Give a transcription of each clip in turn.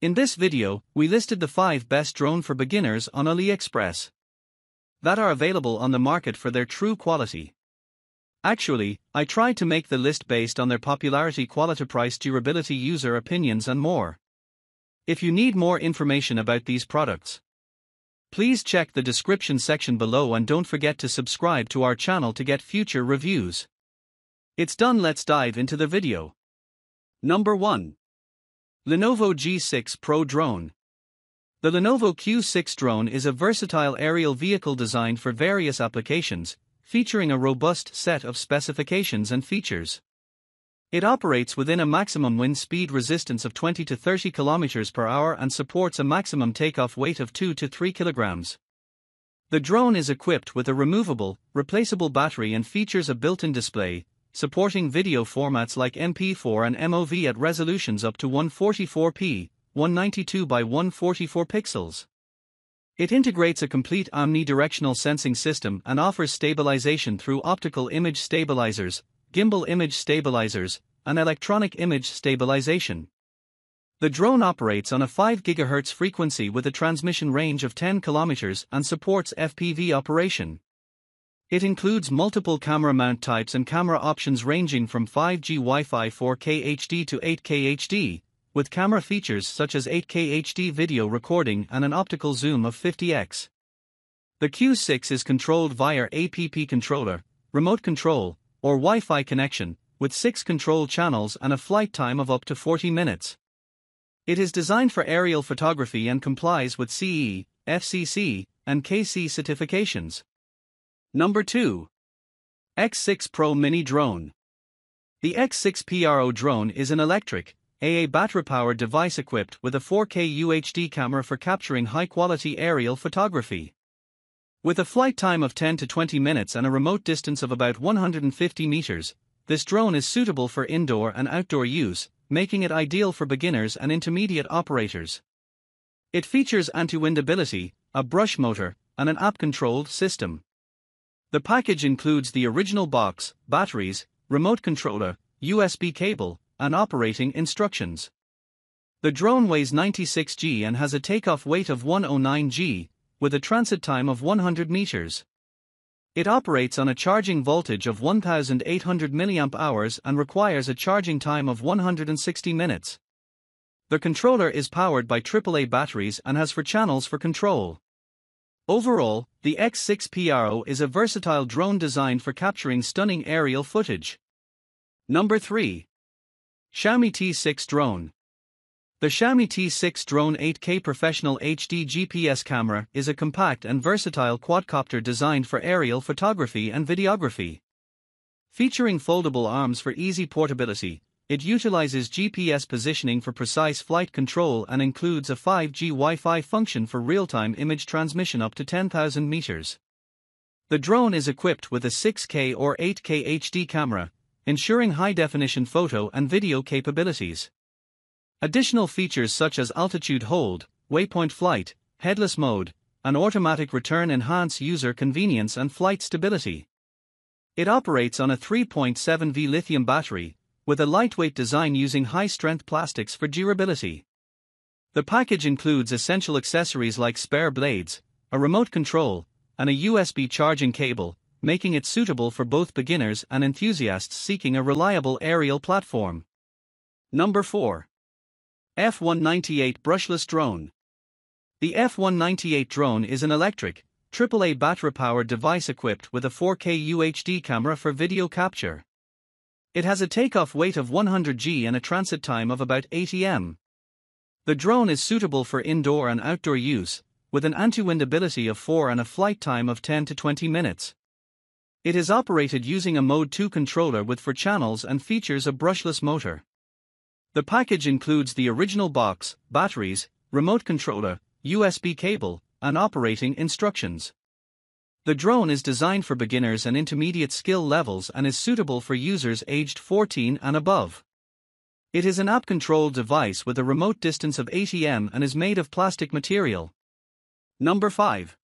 In this video, we listed the 5 best drone for beginners on AliExpress that are available on the market for their true quality. Actually, I tried to make the list based on their popularity, quality, price, durability, user opinions, and more. If you need more information about these products, please check the description section below and don't forget to subscribe to our channel to get future reviews. It's done, let's dive into the video. Number 1 Lenovo G6 Pro Drone. The Lenovo Q6 drone is a versatile aerial vehicle designed for various applications, featuring a robust set of specifications and features. It operates within a maximum wind speed resistance of 20 to 30 km per hour and supports a maximum takeoff weight of 2 to 3 kg. The drone is equipped with a removable, replaceable battery and features a built-in display, supporting video formats like MP4 and MOV at resolutions up to 144p, 192 by 144 pixels. It integrates a complete omnidirectional sensing system and offers stabilization through optical image stabilizers, gimbal image stabilizers, and electronic image stabilization. The drone operates on a 5 GHz frequency with a transmission range of 10 km and supports FPV operation. It includes multiple camera mount types and camera options ranging from 5G Wi Fi 4K HD to 8K HD, with camera features such as 8K HD video recording and an optical zoom of 50x. The Q6 is controlled via APP controller, remote control, or Wi Fi connection, with six control channels and a flight time of up to 40 minutes. It is designed for aerial photography and complies with CE, FCC, and KC certifications. Number 2. X6 Pro Mini Drone. The X6 PRO drone is an electric, AA battery powered device equipped with a 4K UHD camera for capturing high quality aerial photography. With a flight time of 10 to 20 minutes and a remote distance of about 150 meters, this drone is suitable for indoor and outdoor use, making it ideal for beginners and intermediate operators. It features anti wind ability, a brush motor, and an app controlled system. The package includes the original box, batteries, remote controller, USB cable, and operating instructions. The drone weighs 96 g and has a takeoff weight of 109 g, with a transit time of 100 meters. It operates on a charging voltage of 1800 mAh and requires a charging time of 160 minutes. The controller is powered by AAA batteries and has four channels for control. Overall, the X6 PRO is a versatile drone designed for capturing stunning aerial footage. Number 3. Xiaomi T6 Drone. The Xiaomi T6 Drone 8K Professional HD GPS camera is a compact and versatile quadcopter designed for aerial photography and videography. Featuring foldable arms for easy portability, it utilizes GPS positioning for precise flight control and includes a 5G Wi Fi function for real time image transmission up to 10,000 meters. The drone is equipped with a 6K or 8K HD camera, ensuring high definition photo and video capabilities. Additional features such as altitude hold, waypoint flight, headless mode, and automatic return enhance user convenience and flight stability. It operates on a 3.7V lithium battery, with a lightweight design using high strength plastics for durability. The package includes essential accessories like spare blades, a remote control, and a USB charging cable, making it suitable for both beginners and enthusiasts seeking a reliable aerial platform. Number 4. F 198 Brushless Drone. The F 198 drone is an electric, AAA battery powered device equipped with a 4K UHD camera for video capture. It has a takeoff weight of 100 g and a transit time of about 80 m. The drone is suitable for indoor and outdoor use, with an anti-wind ability of 4 and a flight time of 10 to 20 minutes. It is operated using a Mode 2 controller with four channels and features a brushless motor. The package includes the original box, batteries, remote controller, USB cable, and operating instructions. The drone is designed for beginners and intermediate skill levels and is suitable for users aged 14 and above. It is an app controlled device with a remote distance of 80 m and is made of plastic material. Number 5.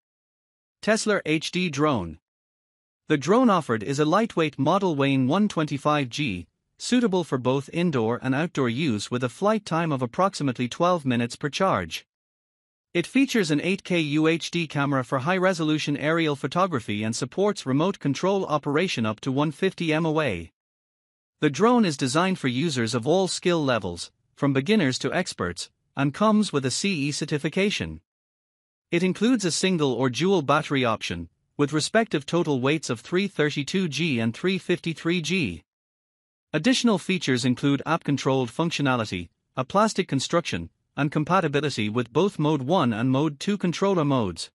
Tesla HD Drone. The drone offered is a lightweight model weighing 125 g, suitable for both indoor and outdoor use with a flight time of approximately 12 minutes per charge. It features an 8K UHD camera for high resolution aerial photography and supports remote control operation up to 150 m away. The drone is designed for users of all skill levels, from beginners to experts, and comes with a CE certification. It includes a single or dual battery option, with respective total weights of 332G and 353G. Additional features include app controlled functionality, a plastic construction, and compatibility with both Mode 1 and Mode 2 controller modes.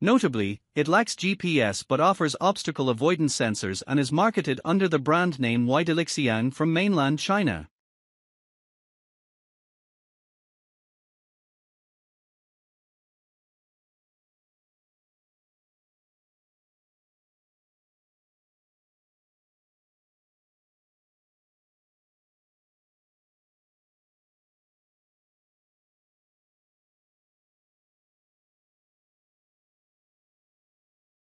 Notably, it lacks GPS but offers obstacle avoidance sensors and is marketed under the brand name Widelixian from mainland China.